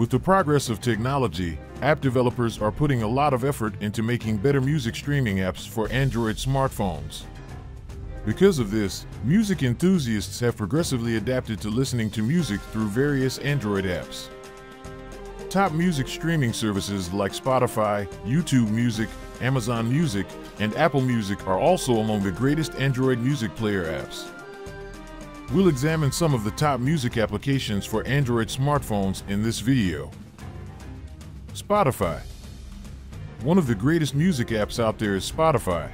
With the progress of technology, app developers are putting a lot of effort into making better music streaming apps for Android smartphones. Because of this, music enthusiasts have progressively adapted to listening to music through various Android apps. Top music streaming services like Spotify, YouTube Music, Amazon Music, and Apple Music are also among the greatest Android music player apps. We'll examine some of the top music applications for Android smartphones in this video. Spotify. One of the greatest music apps out there is Spotify.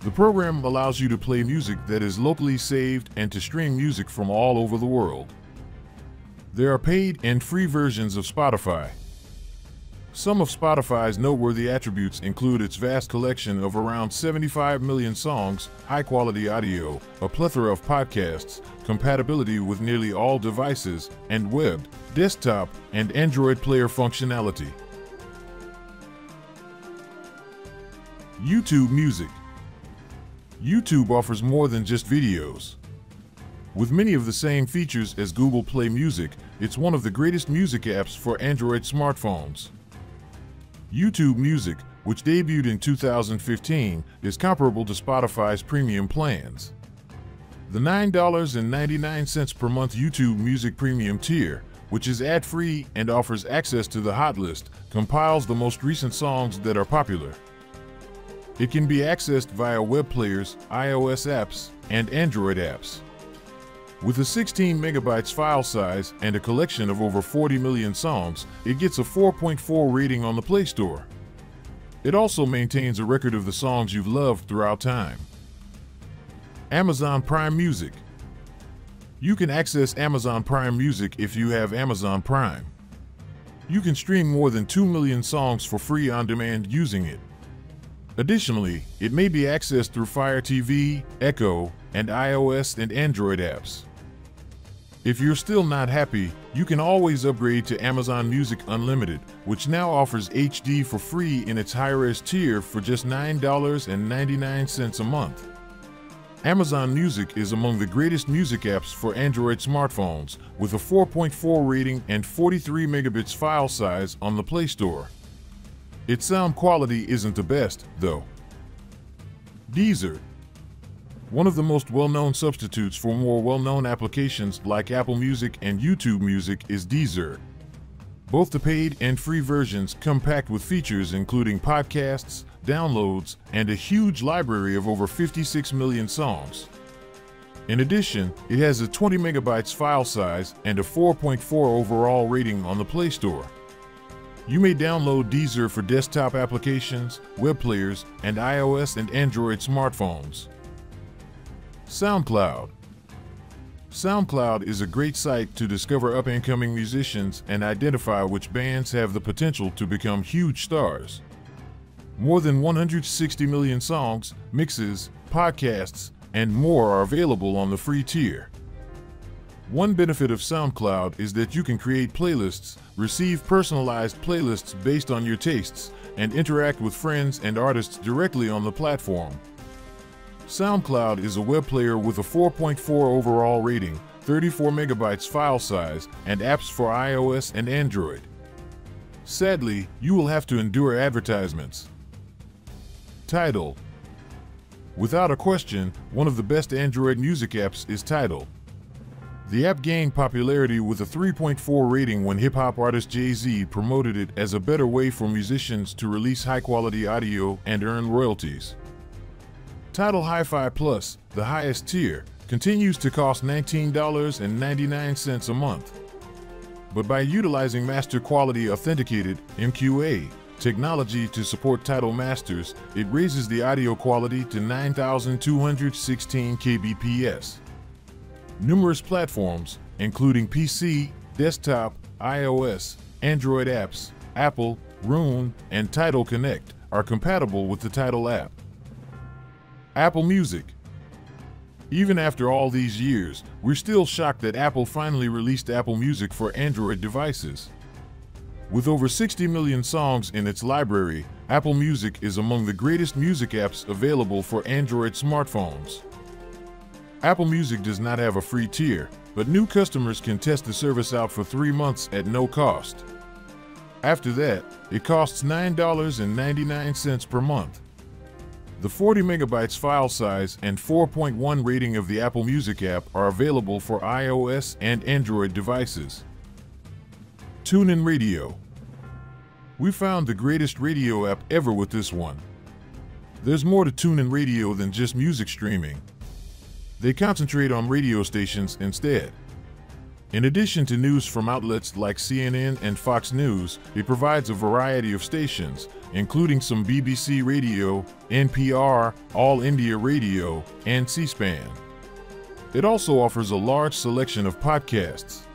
The program allows you to play music that is locally saved and to stream music from all over the world. There are paid and free versions of Spotify. Some of Spotify's noteworthy attributes include its vast collection of around 75 million songs, high quality audio, a plethora of podcasts, compatibility with nearly all devices, and web, desktop, and Android player functionality. YouTube Music YouTube offers more than just videos. With many of the same features as Google Play Music, it's one of the greatest music apps for Android smartphones. YouTube Music, which debuted in 2015, is comparable to Spotify's premium plans. The $9.99 per month YouTube Music Premium tier, which is ad free and offers access to the hot list, compiles the most recent songs that are popular. It can be accessed via web players, iOS apps, and Android apps. With a 16 megabytes file size and a collection of over 40 million songs, it gets a 4.4 rating on the Play Store. It also maintains a record of the songs you've loved throughout time. Amazon Prime Music You can access Amazon Prime Music if you have Amazon Prime. You can stream more than 2 million songs for free on demand using it. Additionally, it may be accessed through Fire TV, Echo, and iOS and Android apps. If you're still not happy, you can always upgrade to Amazon Music Unlimited, which now offers HD for free in its high-res tier for just $9.99 a month. Amazon Music is among the greatest music apps for Android smartphones, with a 4.4 rating and 43 megabits file size on the Play Store. Its sound quality isn't the best, though. Deezer one of the most well-known substitutes for more well-known applications like Apple Music and YouTube Music is Deezer. Both the paid and free versions come packed with features including podcasts, downloads, and a huge library of over 56 million songs. In addition, it has a 20 megabytes file size and a 4.4 overall rating on the Play Store. You may download Deezer for desktop applications, web players, and iOS and Android smartphones. SoundCloud SoundCloud is a great site to discover up-and-coming musicians and identify which bands have the potential to become huge stars. More than 160 million songs, mixes, podcasts, and more are available on the free tier. One benefit of SoundCloud is that you can create playlists, receive personalized playlists based on your tastes, and interact with friends and artists directly on the platform. SoundCloud is a web player with a 4.4 overall rating, 34 megabytes file size, and apps for iOS and Android. Sadly, you will have to endure advertisements. Tidal Without a question, one of the best Android music apps is Tidal. The app gained popularity with a 3.4 rating when hip hop artist Jay Z promoted it as a better way for musicians to release high quality audio and earn royalties. Tidal Hi-Fi Plus, the highest tier, continues to cost $19.99 a month. But by utilizing Master Quality Authenticated MQA technology to support Tidal Masters, it raises the audio quality to 9,216 kbps. Numerous platforms, including PC, desktop, iOS, Android apps, Apple, Roon, and Tidal Connect, are compatible with the Tidal app. Apple Music. Even after all these years, we're still shocked that Apple finally released Apple Music for Android devices. With over 60 million songs in its library, Apple Music is among the greatest music apps available for Android smartphones. Apple Music does not have a free tier, but new customers can test the service out for three months at no cost. After that, it costs $9.99 per month. The 40 megabytes file size and 4.1 rating of the Apple Music app are available for iOS and Android devices. TuneIn Radio. We found the greatest radio app ever with this one. There's more to TuneIn Radio than just music streaming. They concentrate on radio stations instead. In addition to news from outlets like CNN and Fox News, it provides a variety of stations, including some BBC Radio, NPR, All India Radio, and C SPAN. It also offers a large selection of podcasts.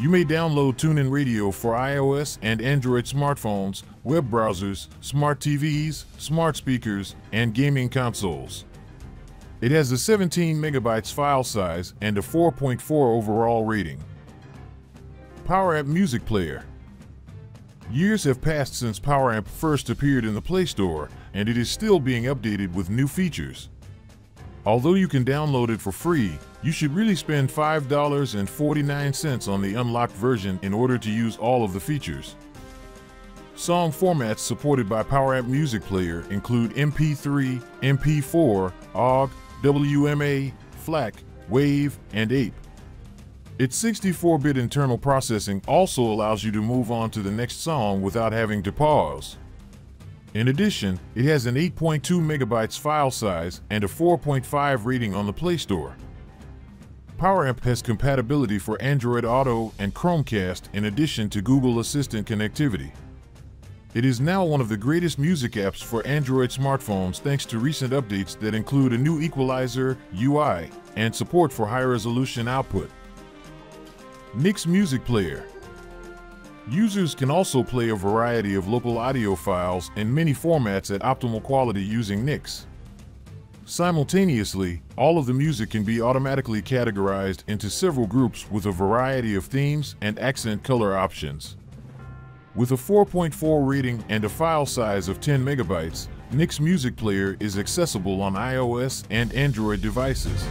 You may download TuneIn Radio for iOS and Android smartphones, web browsers, smart TVs, smart speakers, and gaming consoles. It has a 17 megabytes file size and a 4.4 overall rating. PowerAmp Music Player Years have passed since PowerAmp first appeared in the Play Store, and it is still being updated with new features. Although you can download it for free, you should really spend $5.49 on the unlocked version in order to use all of the features. Song formats supported by PowerAmp Music Player include MP3, MP4, OGG, WMA, FLAC, WAVE, and APE. Its 64-bit internal processing also allows you to move on to the next song without having to pause. In addition, it has an 8.2 megabytes file size and a 4.5 rating on the Play Store. PowerAmp has compatibility for Android Auto and Chromecast in addition to Google Assistant connectivity. It is now one of the greatest music apps for Android smartphones thanks to recent updates that include a new equalizer, UI, and support for high resolution output. Nix Music Player Users can also play a variety of local audio files in many formats at optimal quality using Nix. Simultaneously, all of the music can be automatically categorized into several groups with a variety of themes and accent color options. With a 4.4 rating and a file size of 10 megabytes, Nix Music Player is accessible on iOS and Android devices.